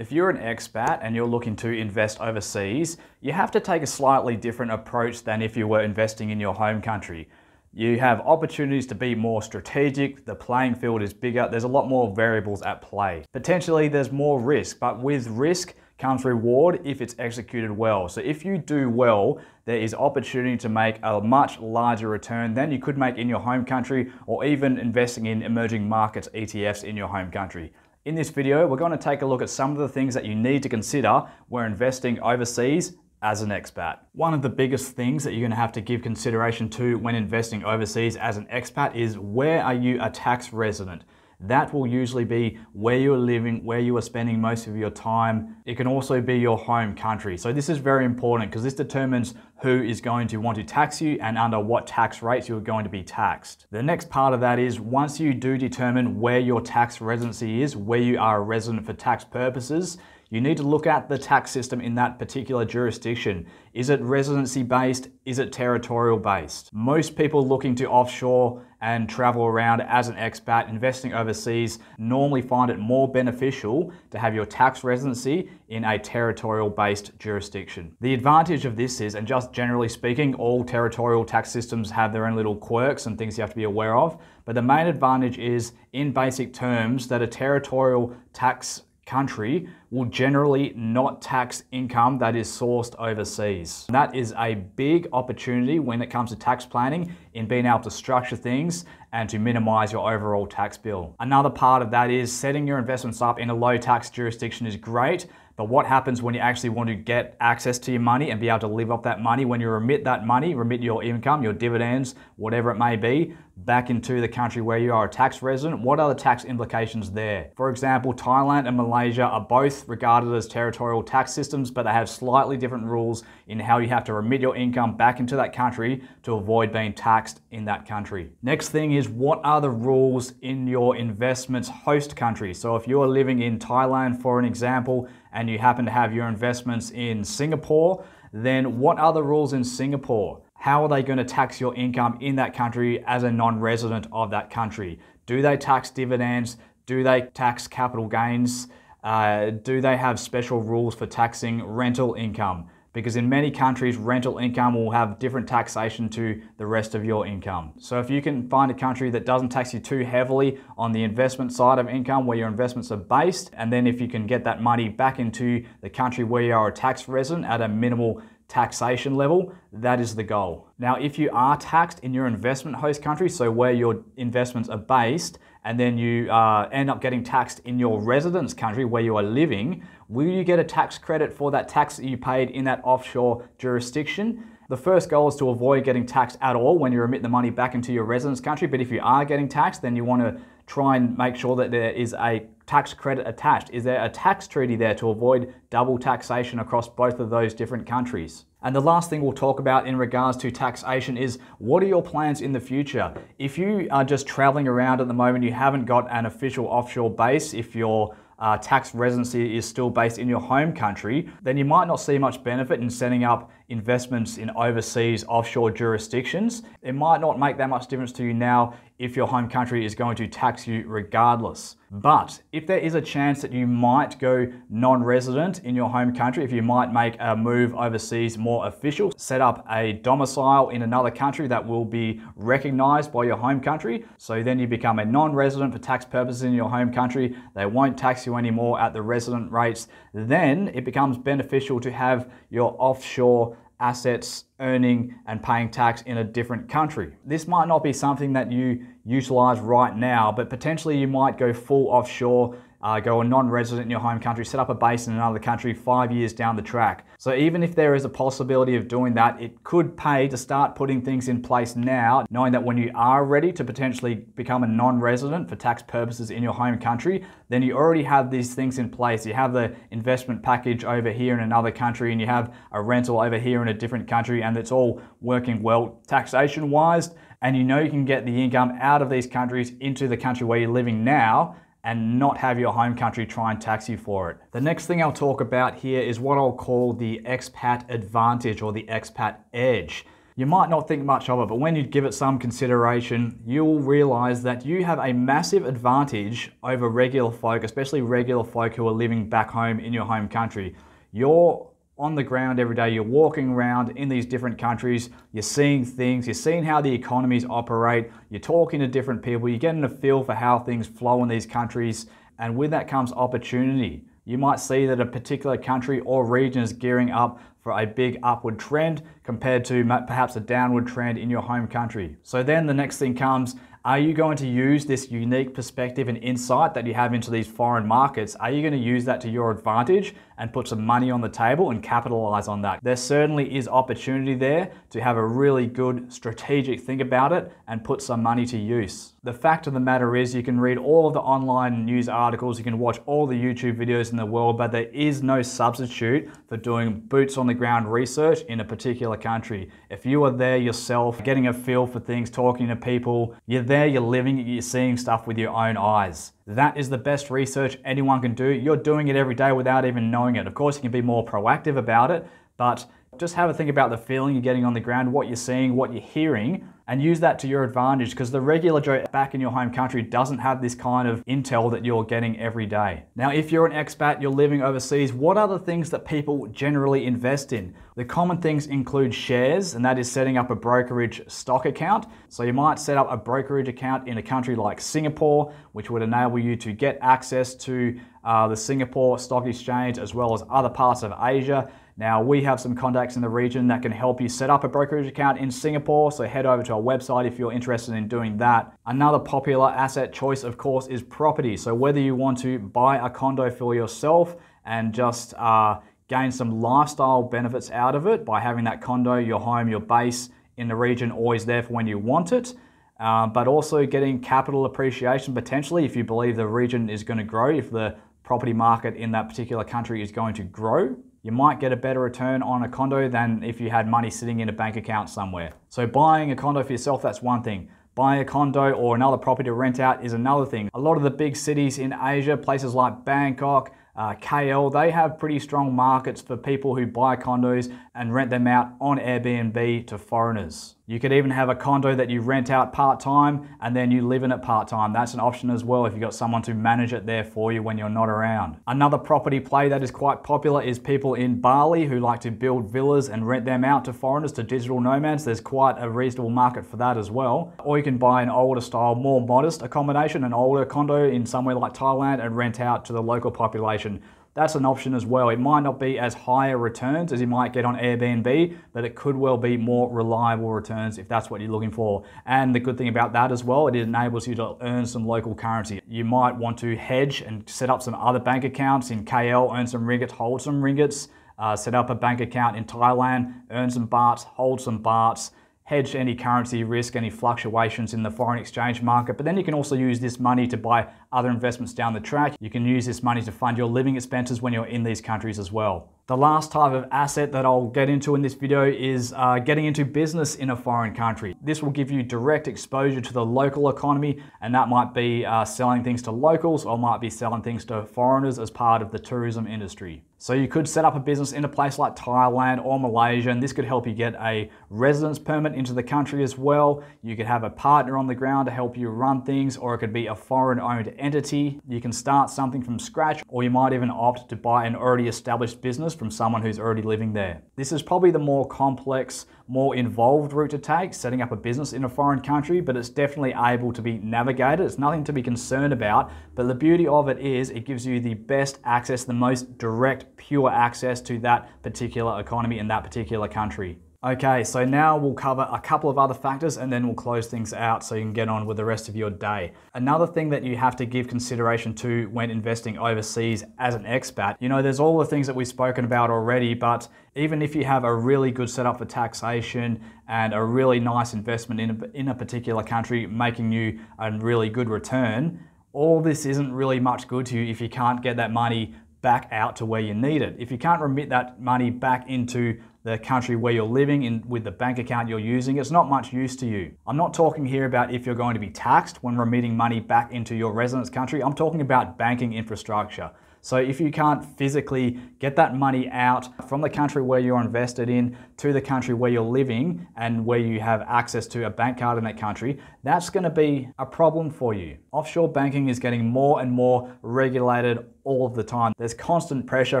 If you're an expat and you're looking to invest overseas, you have to take a slightly different approach than if you were investing in your home country. You have opportunities to be more strategic, the playing field is bigger, there's a lot more variables at play. Potentially there's more risk, but with risk comes reward if it's executed well. So if you do well, there is opportunity to make a much larger return than you could make in your home country or even investing in emerging markets ETFs in your home country. In this video, we're going to take a look at some of the things that you need to consider when investing overseas as an expat. One of the biggest things that you're going to have to give consideration to when investing overseas as an expat is where are you a tax resident? That will usually be where you're living, where you are spending most of your time. It can also be your home country. So this is very important because this determines who is going to want to tax you and under what tax rates you're going to be taxed. The next part of that is once you do determine where your tax residency is, where you are a resident for tax purposes, you need to look at the tax system in that particular jurisdiction. Is it residency based? Is it territorial based? Most people looking to offshore and travel around as an expat investing overseas normally find it more beneficial to have your tax residency in a territorial based jurisdiction. The advantage of this is, and just generally speaking, all territorial tax systems have their own little quirks and things you have to be aware of, but the main advantage is, in basic terms, that a territorial tax country will generally not tax income that is sourced overseas. That is a big opportunity when it comes to tax planning in being able to structure things and to minimize your overall tax bill. Another part of that is setting your investments up in a low tax jurisdiction is great, but what happens when you actually want to get access to your money and be able to live off that money? When you remit that money, remit your income, your dividends, whatever it may be, back into the country where you are a tax resident, what are the tax implications there? For example, Thailand and Malaysia are both regarded as territorial tax systems, but they have slightly different rules in how you have to remit your income back into that country to avoid being taxed in that country. Next thing is what are the rules in your investments host country? So if you're living in Thailand, for an example, and you happen to have your investments in Singapore, then what are the rules in Singapore? How are they going to tax your income in that country as a non resident of that country? Do they tax dividends? Do they tax capital gains? Uh, do they have special rules for taxing rental income? Because in many countries, rental income will have different taxation to the rest of your income. So if you can find a country that doesn't tax you too heavily on the investment side of income where your investments are based, and then if you can get that money back into the country where you are a tax resident at a minimal taxation level, that is the goal. Now, if you are taxed in your investment host country, so where your investments are based, and then you uh, end up getting taxed in your residence country where you are living, will you get a tax credit for that tax that you paid in that offshore jurisdiction? The first goal is to avoid getting taxed at all when you remit the money back into your residence country. But if you are getting taxed, then you want to try and make sure that there is a tax credit attached. Is there a tax treaty there to avoid double taxation across both of those different countries? And the last thing we'll talk about in regards to taxation is what are your plans in the future? If you are just traveling around at the moment, you haven't got an official offshore base, if you're uh, tax residency is still based in your home country, then you might not see much benefit in setting up investments in overseas offshore jurisdictions. It might not make that much difference to you now if your home country is going to tax you regardless. But if there is a chance that you might go non resident in your home country, if you might make a move overseas more official, set up a domicile in another country that will be recognized by your home country. So then you become a non resident for tax purposes in your home country. They won't tax you anymore at the resident rates. Then it becomes beneficial to have your offshore assets earning and paying tax in a different country. This might not be something that you utilize right now, but potentially you might go full offshore uh, go a non-resident in your home country, set up a base in another country five years down the track. So even if there is a possibility of doing that, it could pay to start putting things in place now, knowing that when you are ready to potentially become a non-resident for tax purposes in your home country, then you already have these things in place. You have the investment package over here in another country and you have a rental over here in a different country and it's all working well taxation wise and you know you can get the income out of these countries into the country where you're living now and not have your home country try and tax you for it. The next thing I'll talk about here is what I'll call the expat advantage or the expat edge. You might not think much of it, but when you give it some consideration, you'll realize that you have a massive advantage over regular folk, especially regular folk who are living back home in your home country. You're on the ground every day. You're walking around in these different countries. You're seeing things. You're seeing how the economies operate. You're talking to different people. You're getting a feel for how things flow in these countries. And with that comes opportunity. You might see that a particular country or region is gearing up for a big upward trend compared to perhaps a downward trend in your home country. So then the next thing comes are you going to use this unique perspective and insight that you have into these foreign markets? Are you going to use that to your advantage and put some money on the table and capitalize on that? There certainly is opportunity there to have a really good strategic think about it and put some money to use. The fact of the matter is you can read all of the online news articles, you can watch all the YouTube videos in the world, but there is no substitute for doing boots on the ground research in a particular country. If you are there yourself, getting a feel for things, talking to people, you're there, you're living you're seeing stuff with your own eyes. That is the best research anyone can do. You're doing it every day without even knowing it. Of course, you can be more proactive about it, but just have a think about the feeling you're getting on the ground, what you're seeing, what you're hearing, and use that to your advantage because the regular Joe back in your home country doesn't have this kind of intel that you're getting every day. Now, if you're an expat, you're living overseas, what are the things that people generally invest in? The common things include shares, and that is setting up a brokerage stock account. So you might set up a brokerage account in a country like Singapore, which would enable you to get access to uh, the Singapore Stock Exchange as well as other parts of Asia. Now, we have some contacts in the region that can help you set up a brokerage account in Singapore, so head over to our website if you're interested in doing that. Another popular asset choice, of course, is property. So, whether you want to buy a condo for yourself and just uh, gain some lifestyle benefits out of it by having that condo, your home, your base in the region always there for when you want it. Uh, but also getting capital appreciation potentially if you believe the region is going to grow, if the property market in that particular country is going to grow you might get a better return on a condo than if you had money sitting in a bank account somewhere. So buying a condo for yourself, that's one thing. Buying a condo or another property to rent out is another thing. A lot of the big cities in Asia, places like Bangkok, uh, KL, they have pretty strong markets for people who buy condos and rent them out on Airbnb to foreigners. You could even have a condo that you rent out part time and then you live in it part time. That's an option as well if you've got someone to manage it there for you when you're not around. Another property play that is quite popular is people in Bali who like to build villas and rent them out to foreigners, to digital nomads. There's quite a reasonable market for that as well. Or you can buy an older style, more modest accommodation, an older condo in somewhere like Thailand and rent out to the local population that's an option as well. It might not be as high a returns as you might get on Airbnb, but it could well be more reliable returns if that's what you're looking for. And the good thing about that as well, it enables you to earn some local currency. You might want to hedge and set up some other bank accounts in KL, earn some ringgits, hold some ringgits, uh, set up a bank account in Thailand, earn some bahts, hold some bahts, hedge any currency risk, any fluctuations in the foreign exchange market. But then you can also use this money to buy other investments down the track. You can use this money to fund your living expenses when you're in these countries as well. The last type of asset that I'll get into in this video is uh, getting into business in a foreign country. This will give you direct exposure to the local economy and that might be uh, selling things to locals or might be selling things to foreigners as part of the tourism industry. So you could set up a business in a place like Thailand or Malaysia, and this could help you get a residence permit into the country as well. You could have a partner on the ground to help you run things, or it could be a foreign owned entity. You can start something from scratch, or you might even opt to buy an already established business from someone who's already living there. This is probably the more complex, more involved route to take, setting up a business in a foreign country, but it's definitely able to be navigated. It's nothing to be concerned about, but the beauty of it is it gives you the best access, the most direct, pure access to that particular economy in that particular country. Okay, so now we'll cover a couple of other factors and then we'll close things out so you can get on with the rest of your day. Another thing that you have to give consideration to when investing overseas as an expat, you know, there's all the things that we've spoken about already, but even if you have a really good setup for taxation and a really nice investment in a, in a particular country, making you a really good return, all this isn't really much good to you if you can't get that money back out to where you need it. If you can't remit that money back into the country where you're living in with the bank account you're using, it's not much use to you. I'm not talking here about if you're going to be taxed when remitting money back into your residence country. I'm talking about banking infrastructure. So if you can't physically get that money out from the country where you're invested in to the country where you're living and where you have access to a bank card in that country, that's going to be a problem for you. Offshore banking is getting more and more regulated all of the time. There's constant pressure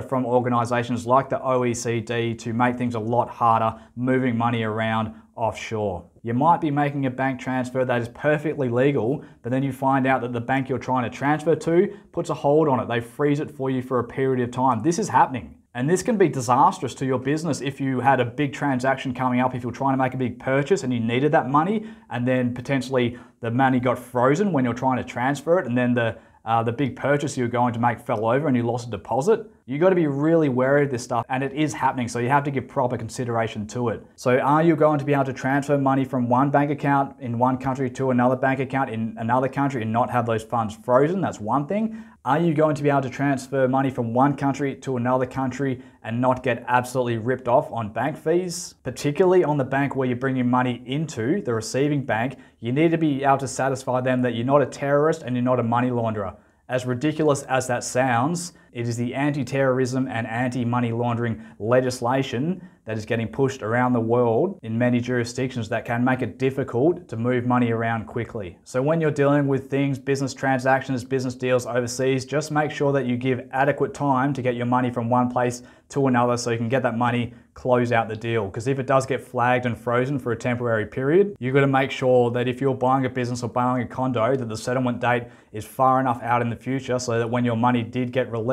from organizations like the OECD to make things a lot harder moving money around offshore. You might be making a bank transfer that is perfectly legal, but then you find out that the bank you're trying to transfer to puts a hold on it. They freeze it for you for a period of time. This is happening. And this can be disastrous to your business if you had a big transaction coming up, if you're trying to make a big purchase and you needed that money, and then potentially the money got frozen when you're trying to transfer it, and then the uh, the big purchase you were going to make fell over and you lost a deposit, you got to be really wary of this stuff and it is happening. So you have to give proper consideration to it. So are you going to be able to transfer money from one bank account in one country to another bank account in another country and not have those funds frozen? That's one thing. Are you going to be able to transfer money from one country to another country and not get absolutely ripped off on bank fees? Particularly on the bank where you're bringing money into, the receiving bank, you need to be able to satisfy them that you're not a terrorist and you're not a money launderer. As ridiculous as that sounds, it is the anti terrorism and anti money laundering legislation that is getting pushed around the world in many jurisdictions that can make it difficult to move money around quickly. So, when you're dealing with things, business transactions, business deals overseas, just make sure that you give adequate time to get your money from one place to another so you can get that money, close out the deal. Because if it does get flagged and frozen for a temporary period, you've got to make sure that if you're buying a business or buying a condo, that the settlement date is far enough out in the future so that when your money did get released,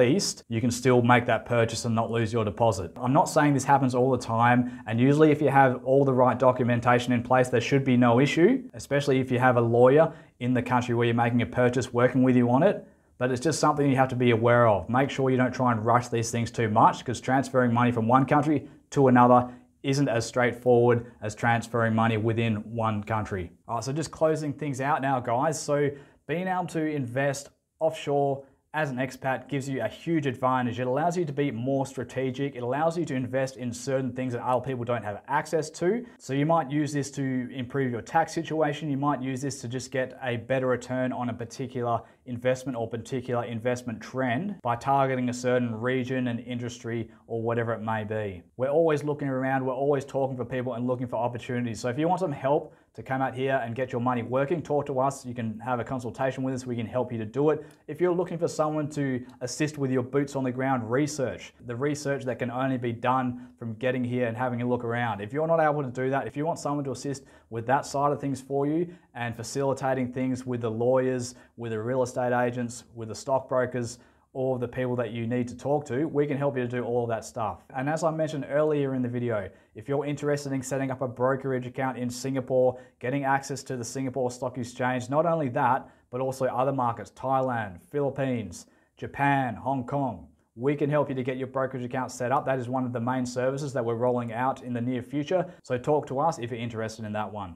you can still make that purchase and not lose your deposit. I'm not saying this happens all the time, and usually if you have all the right documentation in place, there should be no issue, especially if you have a lawyer in the country where you're making a purchase working with you on it but it's just something you have to be aware of. Make sure you don't try and rush these things too much because transferring money from one country to another isn't as straightforward as transferring money within one country. All right, so just closing things out now, guys. So being able to invest offshore as an expat gives you a huge advantage. It allows you to be more strategic. It allows you to invest in certain things that other people don't have access to. So you might use this to improve your tax situation. You might use this to just get a better return on a particular investment or particular investment trend by targeting a certain region and industry or whatever it may be. We're always looking around, we're always talking for people and looking for opportunities. So if you want some help to come out here and get your money working, talk to us. You can have a consultation with us. We can help you to do it. If you're looking for someone to assist with your boots on the ground research, the research that can only be done from getting here and having a look around. If you're not able to do that, if you want someone to assist with that side of things for you and facilitating things with the lawyers, with the real estate agents, with the stockbrokers, all the people that you need to talk to, we can help you to do all of that stuff. And as I mentioned earlier in the video, if you're interested in setting up a brokerage account in Singapore, getting access to the Singapore Stock Exchange, not only that, but also other markets, Thailand, Philippines, Japan, Hong Kong, we can help you to get your brokerage account set up. That is one of the main services that we're rolling out in the near future. So talk to us if you're interested in that one.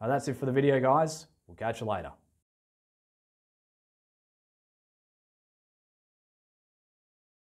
Now that's it for the video, guys. We'll catch you later.